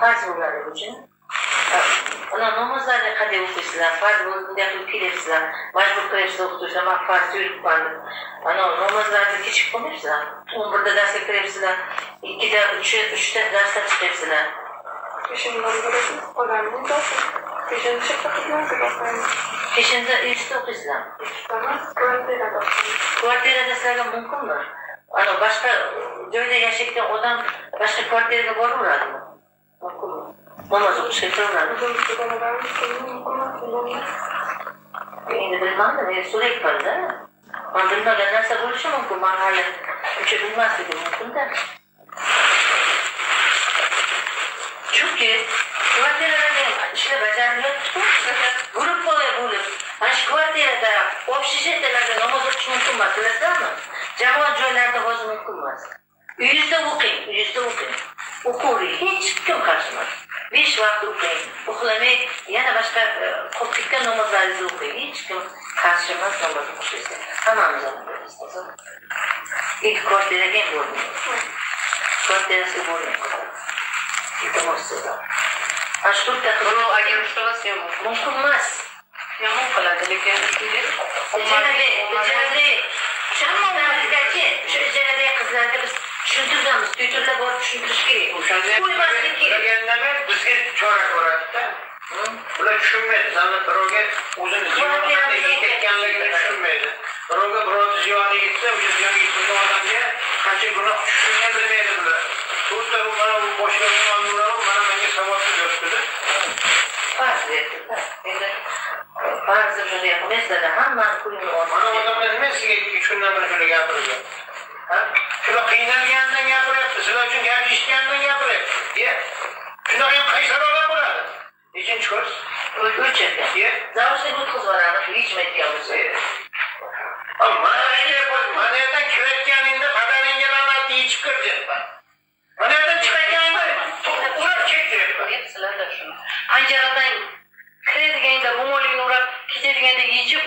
فرض مبارده بودن اونا نماز در قده اوکسیدن فرض بود داخل پیرسیدن مجبور کرسیدن اوکسیدن من فرض yürüp kaldım. Ana namazlarda geçip konuşsa, 11'de derse kirepsiler, 2'de, 3'e, 3'te dersler çıkepsiler. Peşinde öğretim, öğrenmeyi dersin. Peşinde şey takılmaz ki Peşinde üstte okuyorlar. Tamam, kvartirada. Kvartirada sizlerle mümkün mü? Ana başka, böyle gerçekten odan boshqa joyda yashayotgan odam boshqa kvartiraga boraveradimi mumkinmi namoz o'qishga kiraveradimi endi bilmadim endi so'rayapmanda man bilmagan narsa bo'lishi mumkin man hali uncha bilmasligim mumkinda chunki kvartiralarda ishlar bajarilyaptiku gruppaga bo'lib mana shu kvartirada общежитиеlarda namoz o'qish mumkin emas bilasizlarmi jamoat joylarida hozir mumkin emas uyingizda o'qing uyingizda o'qing o'qivering hech kim qarshi emas besh vaqt o'qing uxlamay yana boshqa qolib ketgan namozlaringizni o'qing hech kim qarshi emas namoz o'qishingizga hammamiz ilk kvartiraga ham bormang kvartirasiga bormang iltimos sizdan ana shu to'rtta qiz agar ushlasa ham mumkin emas yomon qiladi lekin ijarada ijarada hammamizgachi shu ijaradagi qizlarga biz tushuntiramiz tutorlar borib tushuntirish kerak kerak bilganda bizga chora ko'radida ular tushunmaydi zamon birovga o'zini ketganligini tushunmaydi. Birovga birovni ziyoni yetsa o'sha ziyoni yetmagan odamga qancha gunoh tushishini bilmaydi bular. To'rtta mana bu boshqa mana menga savodsiz yotibdida farz deyapti endi farzni shunday qilmaysizlarda hammani pulini mana olib odamlar nima sizga kundan beri shunaqa gapirdi shular qiynalganidan gapiryapti sizlar uchun gap eshitganidan gapiryapti shunaqa ham qaysar odam bo'ladi nechinchi kurs ye. Zavrshlik o'tkazib yuboradi yechmaydigan bo'lsa mana mana yerdan kirayotganingda badaningga la'natni yechib kiryapman mana yerdan chiqayotganingda urab ketdiryapman sizlarda shuni. Panjaradan kiradiganda ro'molingni urab ketadiganday yechib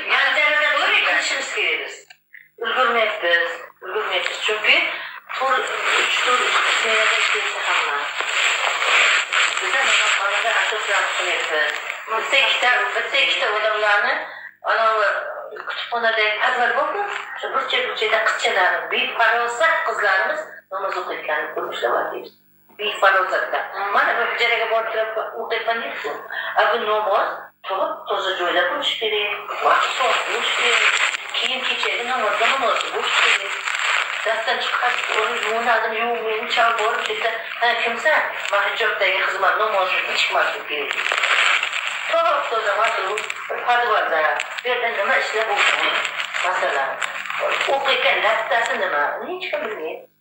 to'rt smenada hamma biza mehmonxonada asoslarni qilyapmiz bitta ikkita bitta ikkita odamlarni anavi kutubxonadagi qizlar borku shu burchak burchakda qizchalarni befarosat qizlarimiz namoz o'qiyotganini ko'rib ishlayapmiz befarosatda mana bu hujraga borib turib o'qiyapman deyapsiz bu namoz to'g'ri toza joyda bo'lishi kerak vaqt soat bo'lishi kerak kiyim kechagi namozda namoz bo'lishi darsdan chiqqach yuvinardim yuvmaydim chal borib desa ha kimsan man hijobdagi xizmat namozini chiqmaslik kerak to'g'ri toza masruf podvalda bu yerda nima ishlab o'qiyapman masalan o'qiyotgan lattasi nima? Uni hech kim bilmaydi.